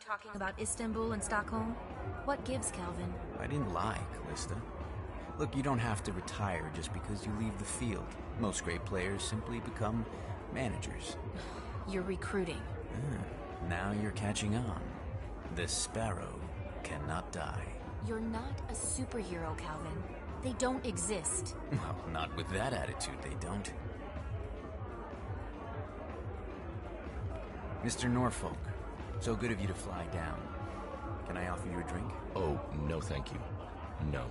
talking about Istanbul and Stockholm? What gives, Calvin? I didn't lie, Callista. Look, you don't have to retire just because you leave the field. Most great players simply become managers. You're recruiting. Ah, now you're catching on. The sparrow cannot die. You're not a superhero, Calvin. They don't exist. Well, not with that attitude, they don't. Mr. Norfolk, so good of you to fly down. Can I offer you a drink? Oh, no thank you. No.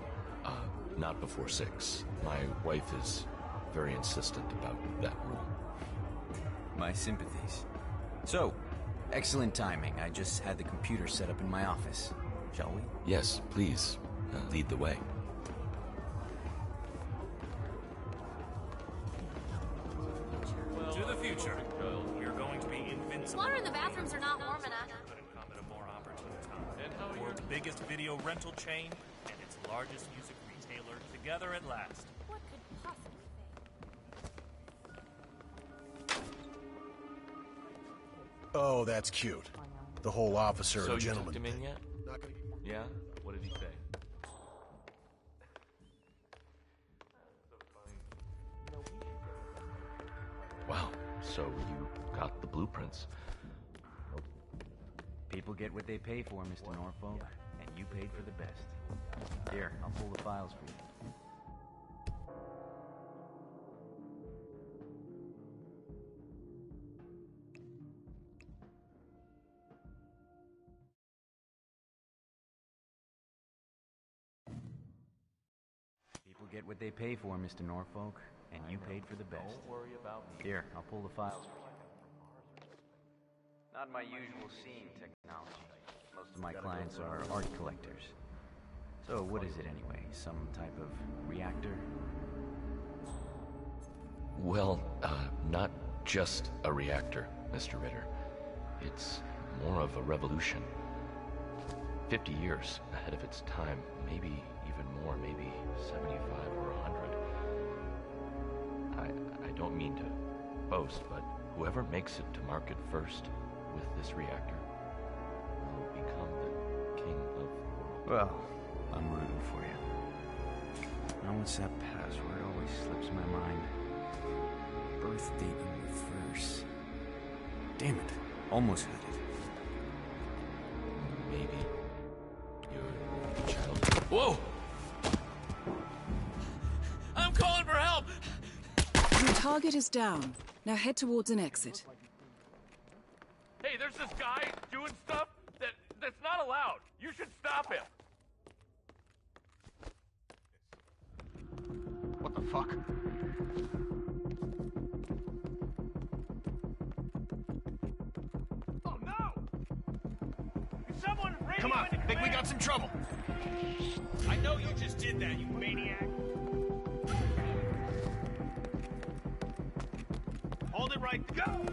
Uh, not before six. My wife is very insistent about that rule. My sympathies. So, excellent timing. I just had the computer set up in my office. Shall we? Yes, please. Uh, lead the way. Largest music retailer together at last. What could possibly Oh, that's cute. The whole officer so and you gentleman. tucked him in yet? Not gonna get- Yeah? What did he say? Wow, so you got the blueprints. People get what they pay for, Mr. Norfolk, and you paid for the best. Here, I'll pull the files for you. People get what they pay for, Mr. Norfolk, and you paid for the best. Don't worry about me. Here, I'll pull the files for you. Not my usual scene technology. Most of my clients are art collectors. So, what is it anyway? Some type of reactor? Well, uh, not just a reactor, Mr. Ritter. It's more of a revolution. 50 years ahead of its time, maybe even more, maybe 75 or 100. I, I don't mean to boast, but whoever makes it to market first with this reactor will become the king of the world. Well, I'm rooting for you. Now, what's that password? Always slips my mind. Birth date in reverse. Damn it. Almost had it. Maybe your child. Whoa! I'm calling for help! Your target is down. Now head towards an exit. Hey, there's this guy doing stuff that that's not allowed. You should stop him. What the fuck? Oh no! Is someone radio Come on, think we got some trouble. I know you just did that, you maniac. Hold it right. Go.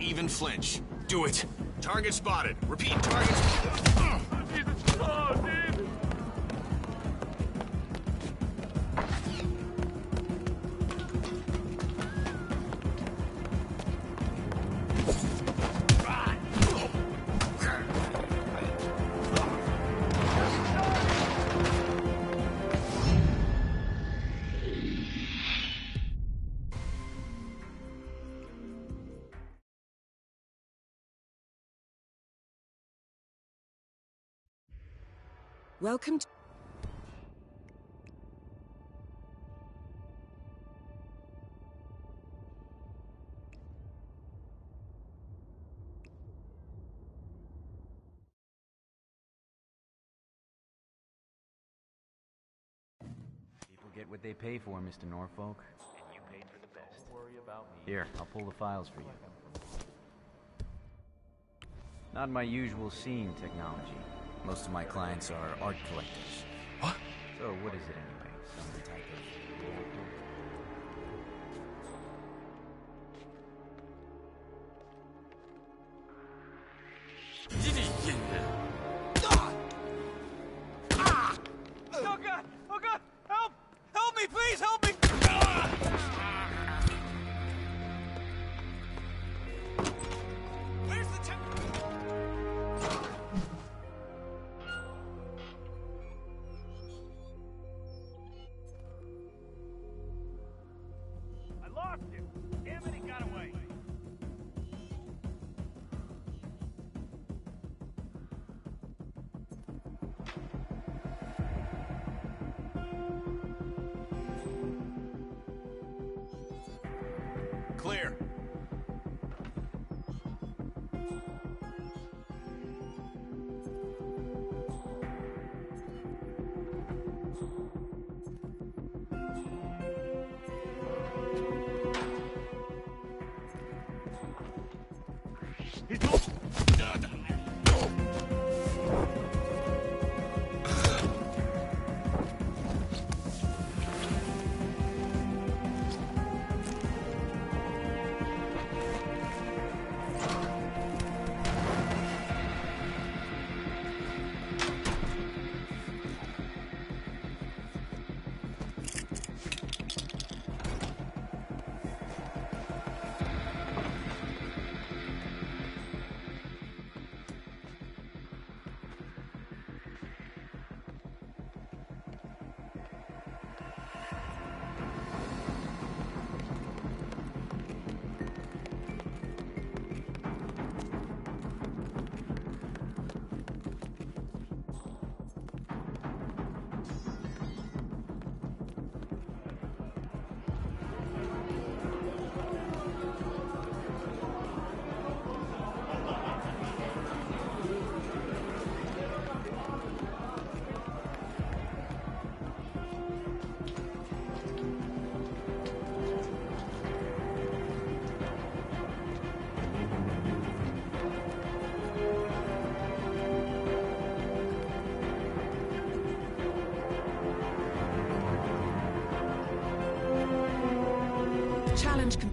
Even flinch. Do it. Target spotted. Repeat, target Welcome to... People get what they pay for, Mr. Norfolk. And you paid for the best. Don't worry about me. Here, I'll pull the files for you. Not my usual scene technology. Most of my clients are art collectors. What? So what is it anyway? Challenge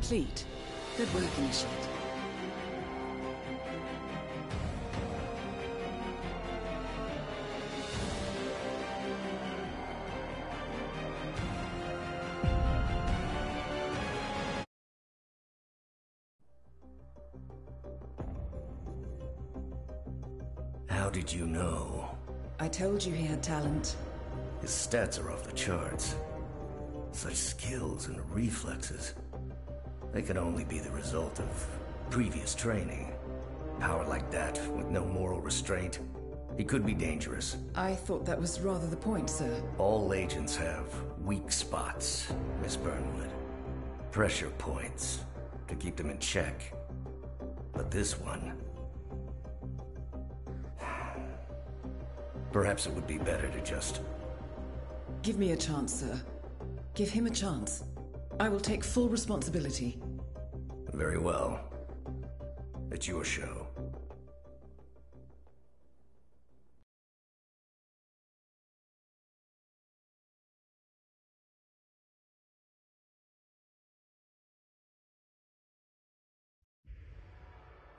complete. Good work, Initiate. How did you know? I told you he had talent. His stats are off the charts. Such skills and reflexes. They could only be the result of previous training. Power like that, with no moral restraint, he could be dangerous. I thought that was rather the point, sir. All agents have weak spots, Miss Burnwood. Pressure points to keep them in check. But this one. Perhaps it would be better to just. Give me a chance, sir. Give him a chance. I will take full responsibility. Very well. It's your show.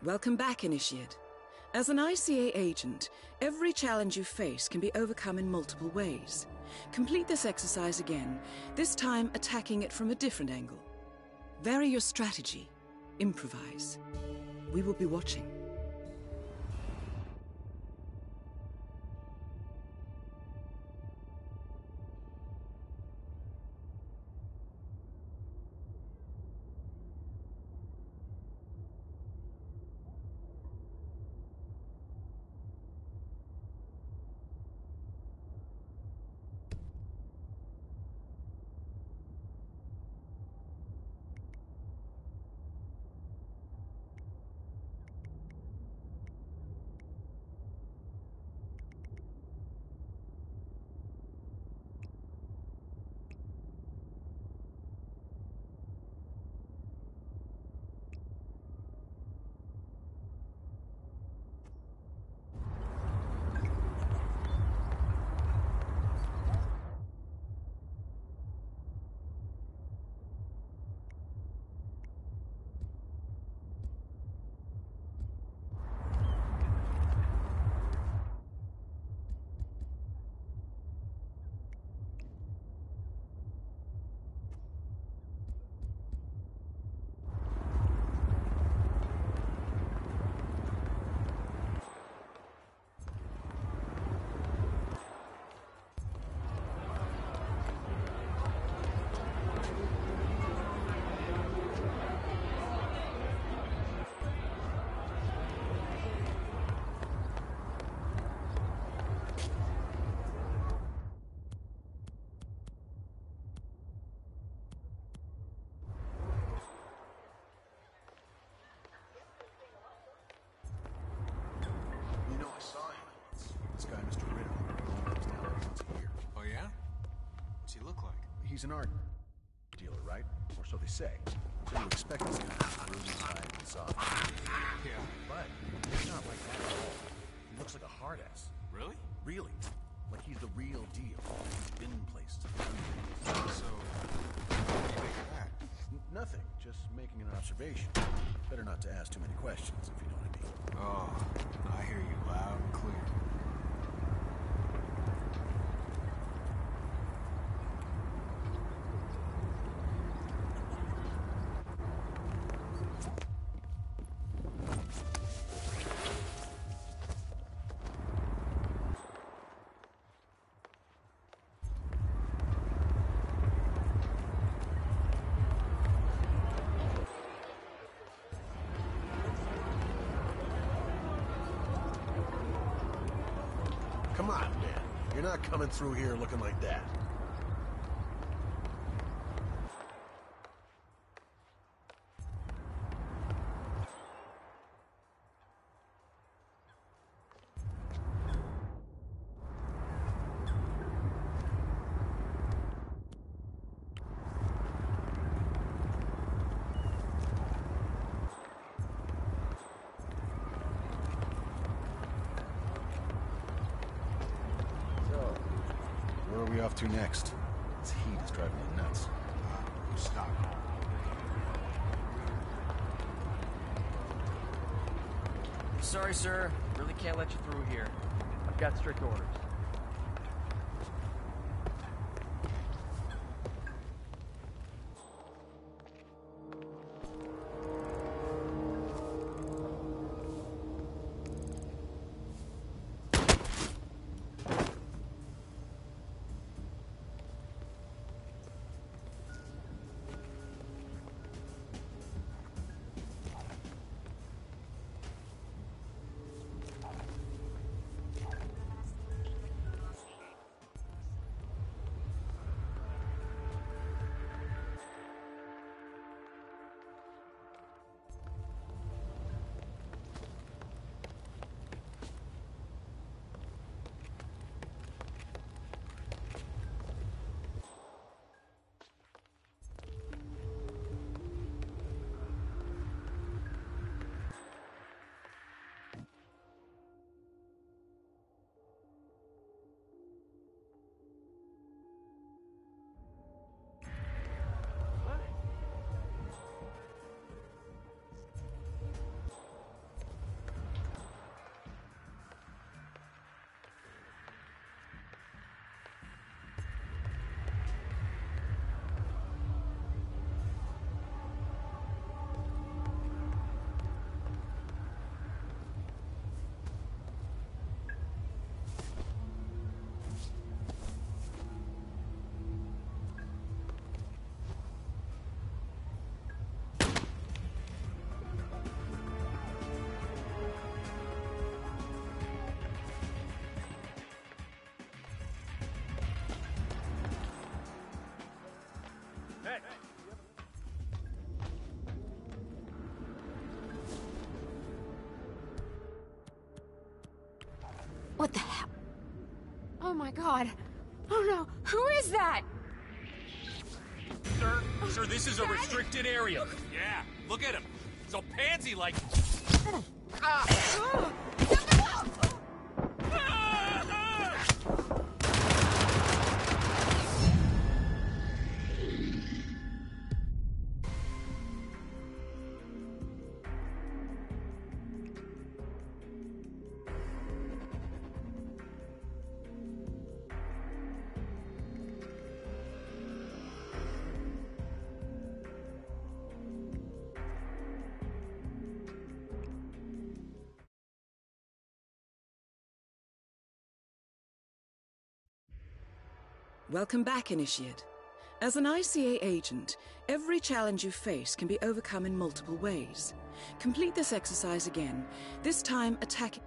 Welcome back, Initiate. As an ICA agent, every challenge you face can be overcome in multiple ways. Complete this exercise again, this time attacking it from a different angle. Vary your strategy. Improvise. We will be watching. He's an art dealer, right? Or so they say. So you expect this kind of broody side and soft. Yeah. But it's not like that at all. He looks like a hard ass. Really? Really. Like he's the real deal. Been places. done things. So, what do you make of that? Nothing. Just making an observation. Better not to ask too many questions, if you know what I mean. Oh, I hear you loud and clear. You're not coming through here looking like that. So, where are we off to next? This heat is driving me nuts. Stop. Sorry, sir. Really can't let you through here. I've got strict orders. What the hell? Oh my god. Oh no. Who is that? Sir, sir, this is a restricted area. Yeah, look at him. He's all pansy Welcome back, Initiate. As an ICA agent, every challenge you face can be overcome in multiple ways. Complete this exercise again, this time attacking.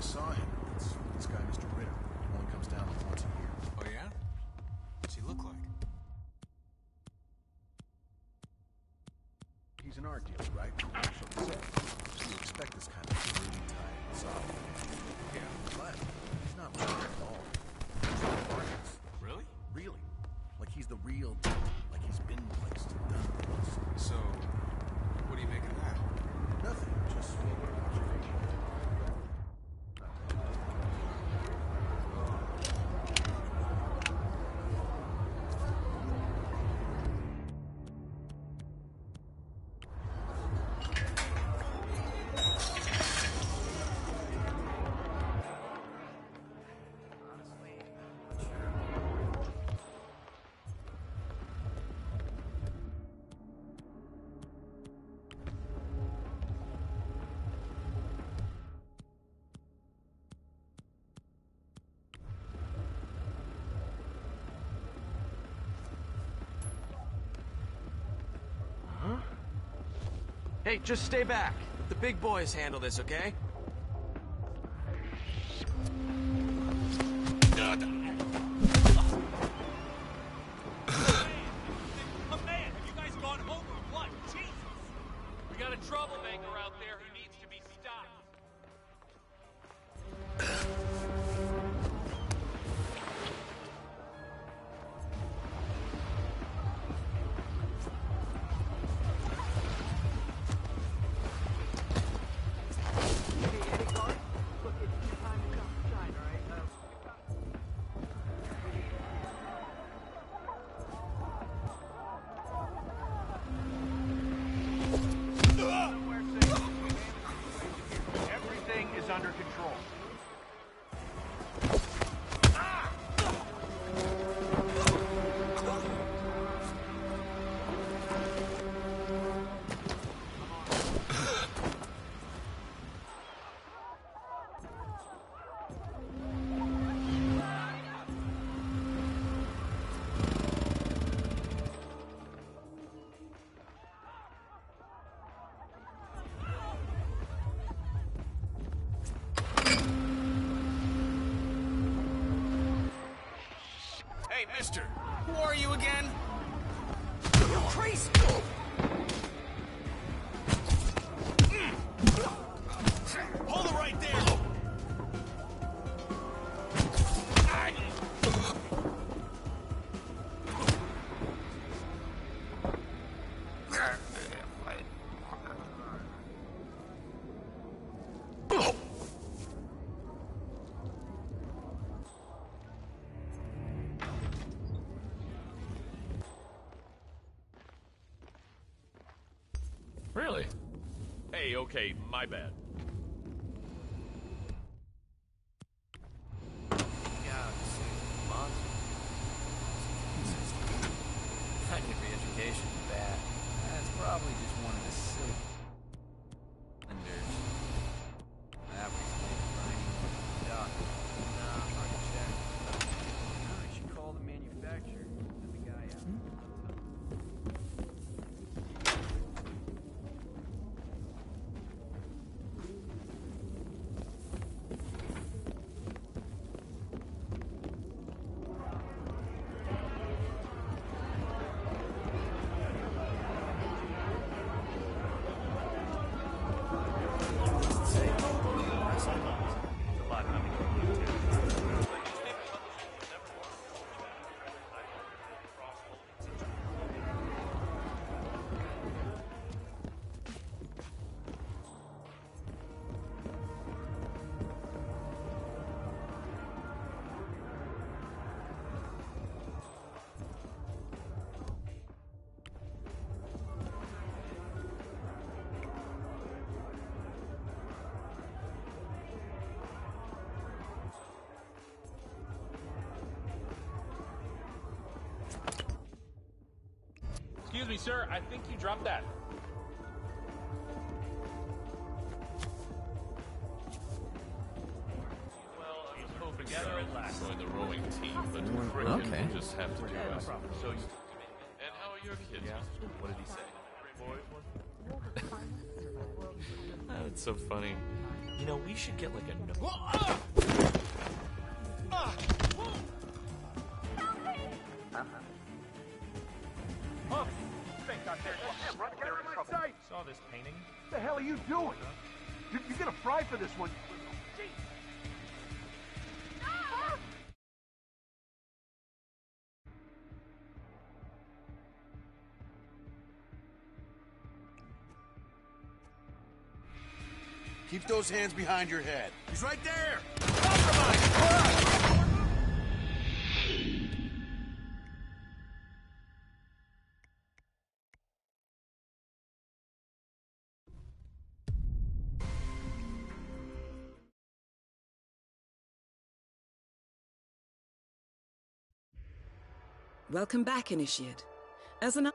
I saw him. It's this guy, Mr. Ritter. Only comes down once a year. Oh, yeah? What's he look like? He's an art dealer, right? So they say. So you expect this kind of soft. Yeah, but he's not Hey, just stay back. The big boys handle this, okay? Hey, okay, my bad. Excuse me, sir. I think you dropped that. Together at last. Join the rowing team, but Mm, okay. you just have to do Yeah, no it. So, you, and how are your kids? Yeah. What did he say? That's so funny. You know, we should get like a. No- Saw this painting. What the hell are you doing? You're, you're gonna fry for this one. Keep those hands behind your head. He's right there! Welcome back, Initiate. As an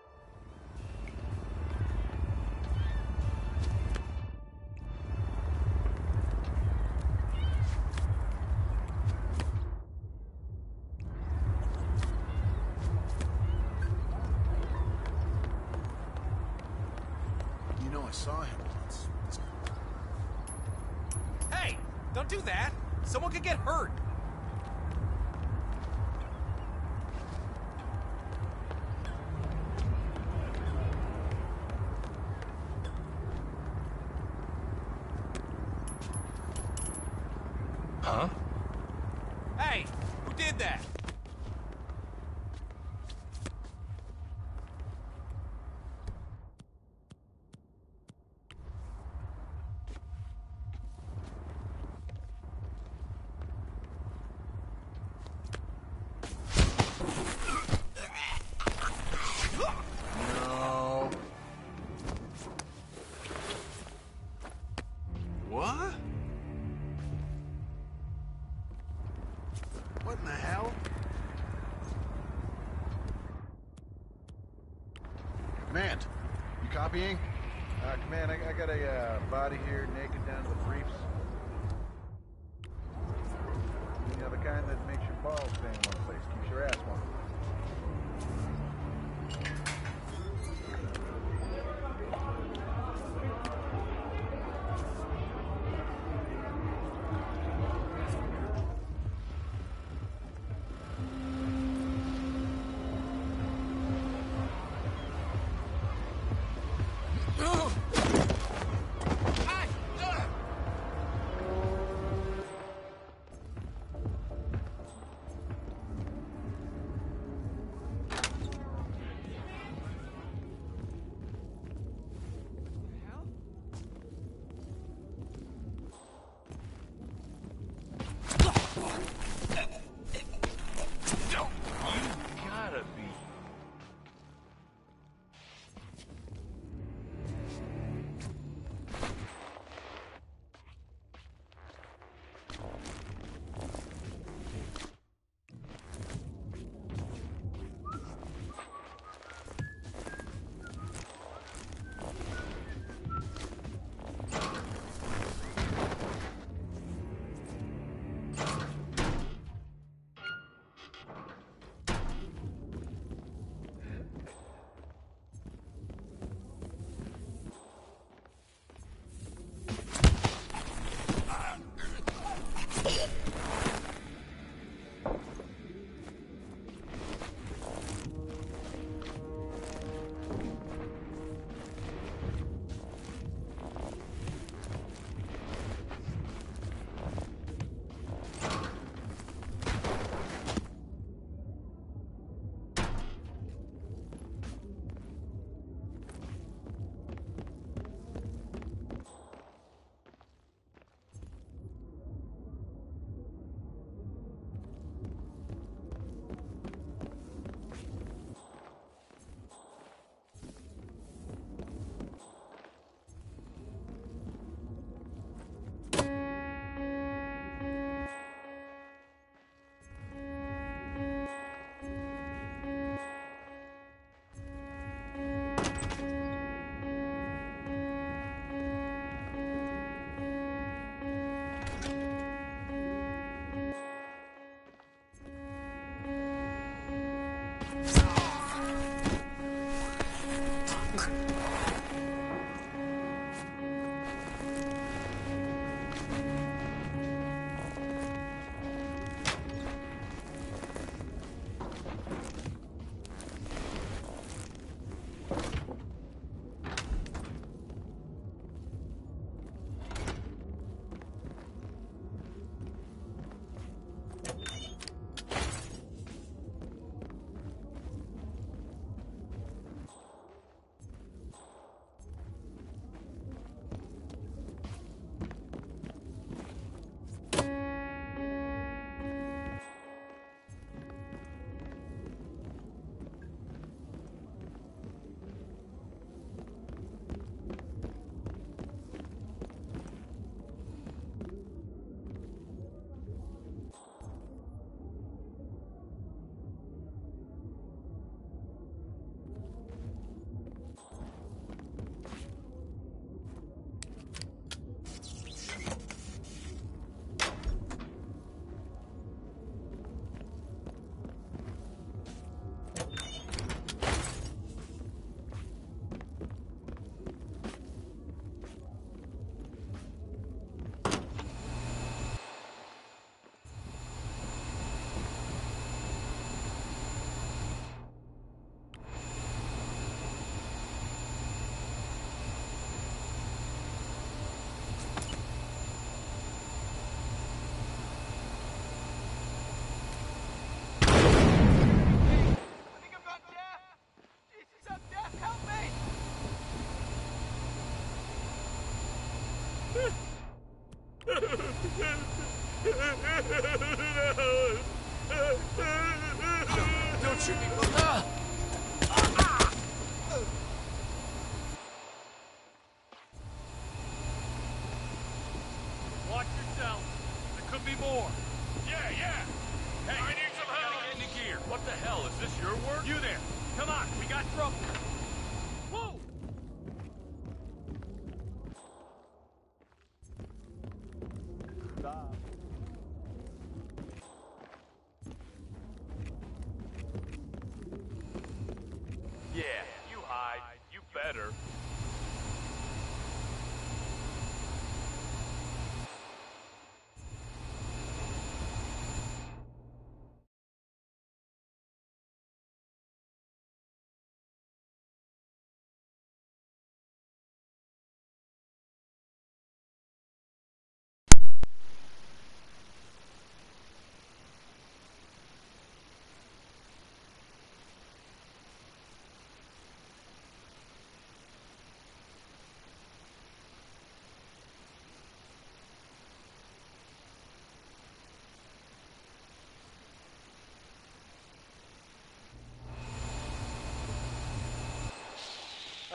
You know, I saw him. Hey, don't do that. Someone could get hurt. should be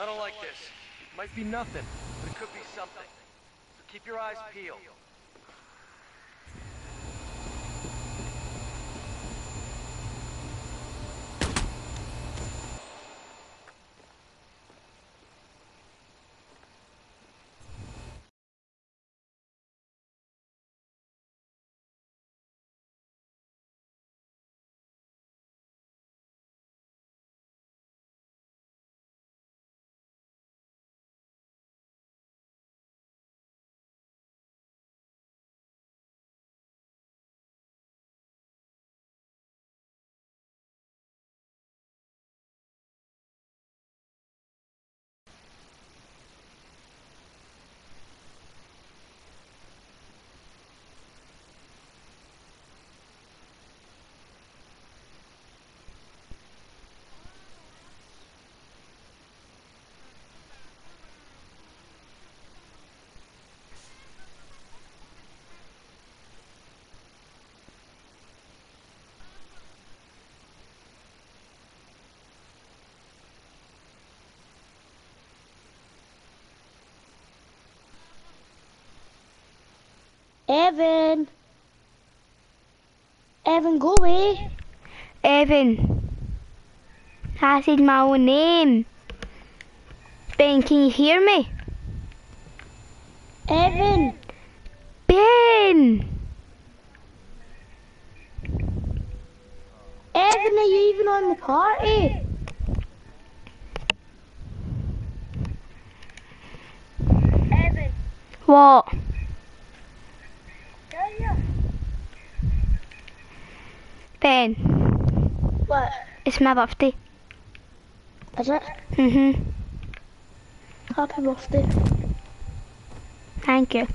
I don't like this. It might be nothing, but it could be something. So keep your eyes peeled. Evan. Evan, go away. Evan. I said my own name. Ben, can you hear me? Evan. Ben. Evan, are you even on the party? Evan. What? Ben, What? it's my birthday. Is it? Mm-hmm. Happy birthday. Thank you.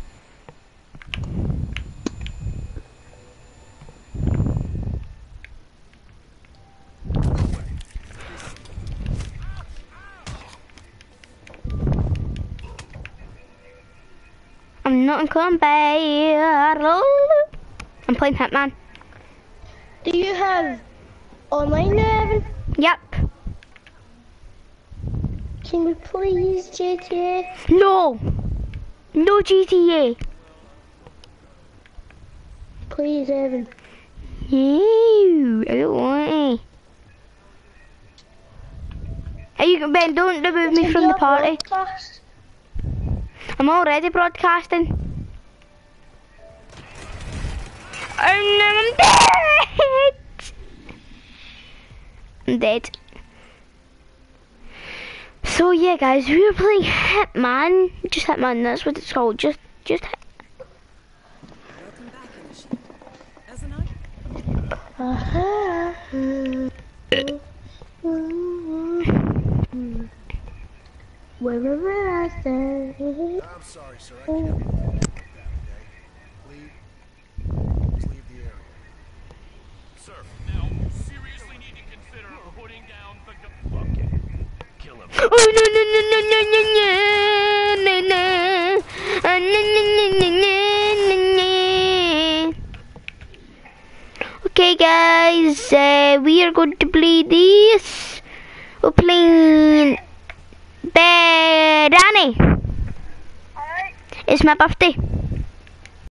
I'm not in combat. I'm playing Hitman. Do you have online now, Evan? Yep. Can we please GTA? No. No GTA. Please, Evan. Ew, I don't want it. Are you Ben? Don't remove me from the party. Broadcast? I'm already broadcasting. Oh no, I'm dead. I'm dead. So yeah, guys, we were playing Hitman. Just Hitman. That's what it's called. Just, just. Hit- Welcome back, Initiate. As an I... Wherever I stay. I'm sorry, sir. I can't Okay guys, uh, we are going to play this. We're playing Danny. It's my birthday.